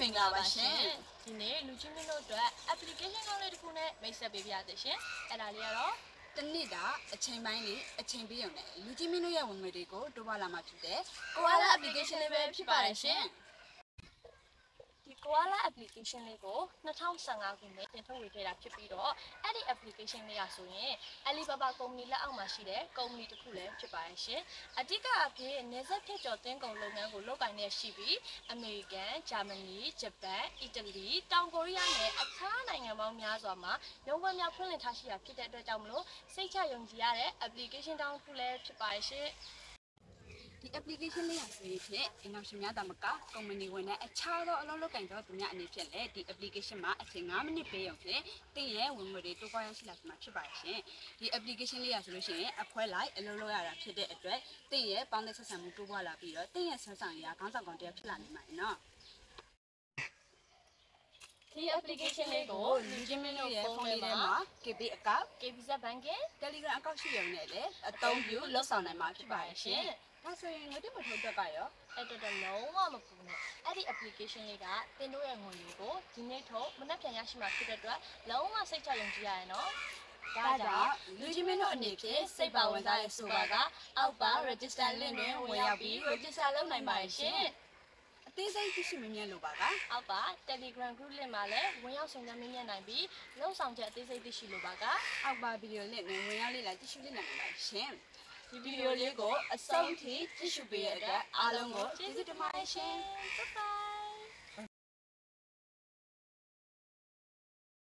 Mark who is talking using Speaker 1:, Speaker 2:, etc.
Speaker 1: မင်္ဂလာပါရှင်
Speaker 2: ဒီနေ့လူချင်းမျိုးတို့အတွက် application ကောင်းလေးတစ်ခုနဲ့မိတ်ဆက်ပေးပြရစေရှင်အဲ့ဒါလေးကတော့
Speaker 1: တနေ့တာအချိန်ပိုင်းလေးအချိန်ပေးရုံနဲ့လူကြီးမင်းတို့ရဲ့ဝင်ငွေတွေကိုတိုးပွားလာမှဖြစ်တဲ့
Speaker 2: Koala application လေးပဲဖြစ်ပါတယ်ရှင်ဒီ Koala application လေးကို2015ခုနှစ်တင်ထုတ်ဝေခဲ့တာဖြစ်ပြီးတော့အဲ့ဒီ application လေးကဆိုရင် Alibaba ကုမ္ပဏီလက်အောက်မှာရှိတဲ့ကုမ္ပဏီတစ်ခုလည်းဖြစ်ပါတယ်ရှင်အဓိကအဖြစ်နေဆက်ဖြစ်ကျော်တင်းကုန်လုပ်ငန်းကိုလုပ်ကိုင်နေရှိပြီး American, Germany, Japan, Italy, တောင်ကိုရီးယားနဲ့အခြားနိုင်ငံပေါင်းများစွာမှာရုံးခွင့်များဖွင့်လှစ်ထားရှိတာဖြစ်တဲ့အတွက်ကြောင့်မလို့စိတ်ချယုံကြည်ရတဲ့ application တောင်းတစ်ခုလည်းဖြစ်ပါတယ်ရှင်
Speaker 1: ဒီ application လေးဟာဆိုရင်ဖြင့်အင်အောင်ရှင်များတာမကကုမ္ပဏီဝင်တဲ့အခြားသောအလုပ်လုပ်ကင်သောသူများအနေဖြင့်လည်းဒီ application မှာအချိန်9မိနစ်ပေးရုံဖြင့်တင်ရဲ့ဝင်ငွေတွေတိုးပွားရရှိလာမှာဖြစ်ပါတယ်ရှင်ဒီ application လေးဟာဆိုလို့ရှိရင်အဖွဲလိုက်အလုပ်လုပ်ရတာဖြစ်တဲ့အတွက်တင်ရဲ့ပေါင်းတဲ့ဆက်ဆံမှုတိုးပွားလာပြီးတော့တင်ရဲ့ဆက်ဆံရာခေါင်းဆောင်ကောင်တရားဖြစ်လာနိုင်ပါတယ်နော်
Speaker 2: ဒီ application လေးကို
Speaker 1: လူချင်းမင်းတို့ရဲ့ဖုန်းလေးထဲမှာ KB အကောင့်
Speaker 2: KBZ Banking
Speaker 1: Telegram အကောင့်ရှိရုံနဲ့လည်းအသုံးပြုလွတ်ဆောင်နိုင်မှာဖြစ်ပါတယ်ရှင်။ဒါဆိုရင်ငွေတက်မထုတ်တက်ကရော
Speaker 2: အဲ့တော့တော့လုံးဝမပူနဲ့အဲ့ဒီ application လေးကတင်တို့ရဲ့ငွေတွေကိုဒီနေ့ထုတ်မနေ့ပြန်ရရှိမှာဖြစ်တဲ့အတွက်လုံးဝစိတ်ချယုံကြည်ရရနော်
Speaker 1: ဒါကြောင့်လူချင်းမင်းတို့အနေဖြင့်စိတ်ပါဝင်စားတဲ့ဆိုပါကအောက်ပါ register link တွင်ဝင်ရောက်ပြီး register လုပ်နိုင်ပါတယ်ရှင်။ အသေးစိတ်သိရှိမမြင်လို့ပါက
Speaker 2: အောက်ပါ Telegram group link မှာလည်းဝင်ရောက်ဆောင်ရွက်မြင်နိုင်ပြီးလုံဆောင်ချက်အသေးစိတ်သိရှိလိုပါက
Speaker 1: အောက်ပါဗီဒီယိုလင့်တွင်ဝင်ရောက်လေ့လာကြည့်ရှုလေ့လာနိုင်ပါတယ်ရှင်။
Speaker 2: ဒီဗီဒီယိုလေးကိုအဆုံးထိကြည့်ရှုပေးရတဲ့အတွက်အားလုံးကိုကျေးဇူးတင်ပါတယ်ရှင် Bye bye